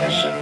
Yes, sir.